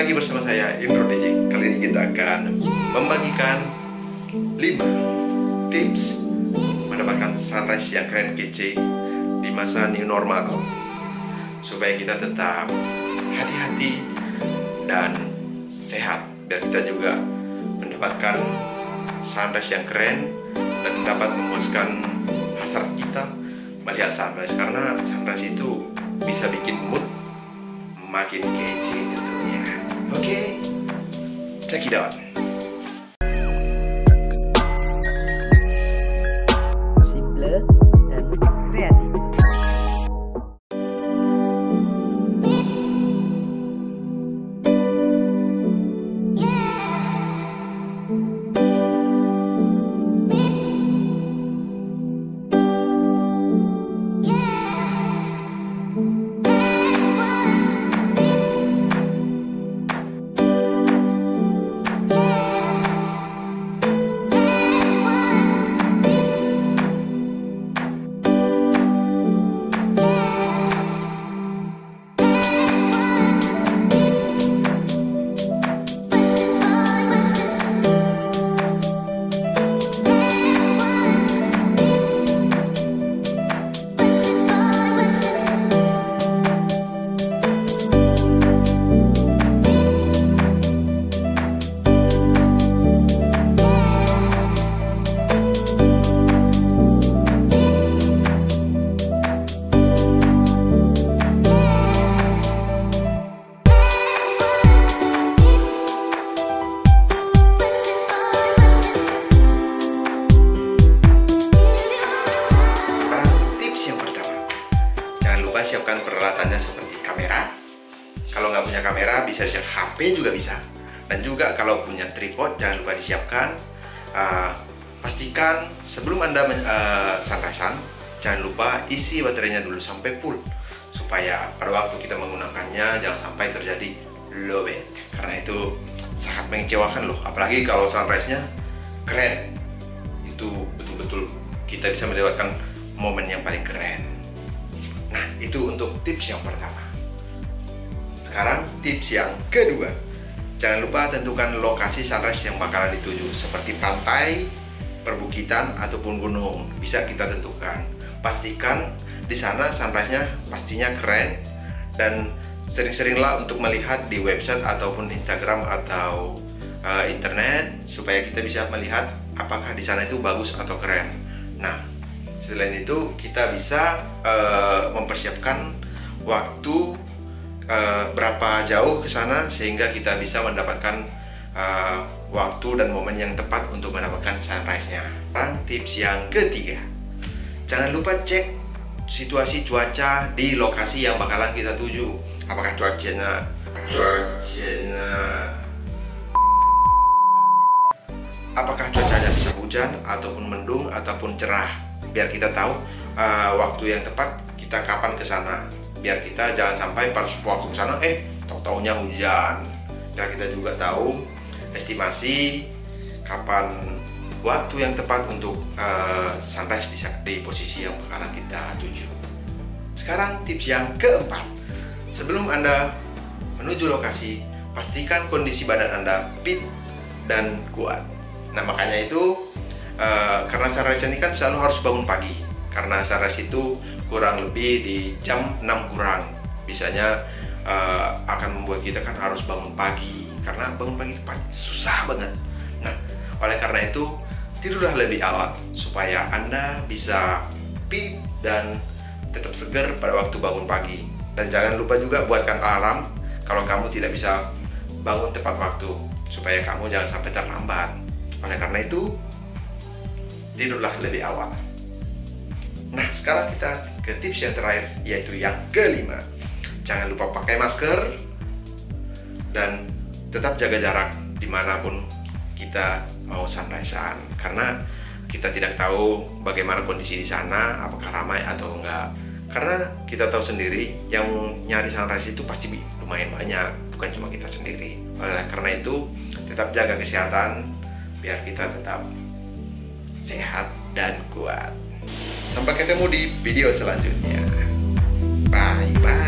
lagi bersama saya Indro DJ. Kali ini kita akan membagikan 5 tips mendapatkan sunrise yang keren kece di masa new normal. Supaya kita tetap hati-hati dan sehat. Dan kita juga mendapatkan sunrise yang keren dan dapat memuaskan hasrat kita melihat sunrise. Karena sunrise itu bisa bikin mood makin kece okay, 素敵だ siapkan peralatannya seperti kamera. Kalau nggak punya kamera, bisa siap HP juga bisa. Dan juga kalau punya tripod, jangan lupa disiapkan. Uh, pastikan sebelum anda uh, sunrisean, jangan lupa isi baterainya dulu sampai full supaya pada waktu kita menggunakannya jangan sampai terjadi lowbat karena itu sangat mengecewakan loh apalagi kalau sunrise-nya keren itu betul-betul kita bisa mendapatkan momen yang paling keren. Nah, itu untuk tips yang pertama. Sekarang tips yang kedua. Jangan lupa tentukan lokasi sunrise yang bakalan dituju seperti pantai, perbukitan ataupun gunung. Bisa kita tentukan. Pastikan di sana sunrise-nya pastinya keren dan sering-seringlah untuk melihat di website ataupun Instagram atau uh, internet supaya kita bisa melihat apakah di sana itu bagus atau keren. Nah, selain itu kita bisa uh, mempersiapkan waktu uh, berapa jauh ke sana sehingga kita bisa mendapatkan uh, waktu dan momen yang tepat untuk mendapatkan sunrise-nya. Dan tips yang ketiga, jangan lupa cek situasi cuaca di lokasi yang bakalan kita tuju. Apakah cuacanya cuacanya apakah cuacanya bisa hujan ataupun mendung ataupun cerah biar kita tahu uh, waktu yang tepat kita kapan ke sana. Biar kita jangan sampai pas waktu ke sana eh tahu taunya hujan. Biar kita juga tahu estimasi kapan waktu yang tepat untuk uh, sunrise di, di posisi yang bakalan kita tuju. Sekarang tips yang keempat. Sebelum anda menuju lokasi pastikan kondisi badan anda fit dan kuat. Nah makanya itu uh, karena sunrise ini kan selalu harus bangun pagi karena sunrise itu kurang lebih di jam 6 kurang biasanya uh, akan membuat kita kan harus bangun pagi karena bangun pagi itu susah banget. Nah oleh karena itu tidurlah lebih awal supaya anda bisa fit dan tetap segar pada waktu bangun pagi dan jangan lupa juga buatkan alarm kalau kamu tidak bisa bangun tepat waktu supaya kamu jangan sampai terlambat. Oleh karena itu, tidurlah lebih awal. Nah, sekarang kita ke tips yang terakhir, yaitu yang kelima. Jangan lupa pakai masker dan tetap jaga jarak di mana pun kita mau sunrisean karena kita tidak tahu bagaimana kondisi di sana, apakah ramai atau enggak. Karena kita tahu sendiri yang nyari sunrise itu pasti lumayan banyak, bukan cuma kita sendiri. Oleh karena itu, tetap jaga kesehatan, biar kita tetap sehat, dan kuat. Sampai ketemu di video selanjutnya. Bye-bye.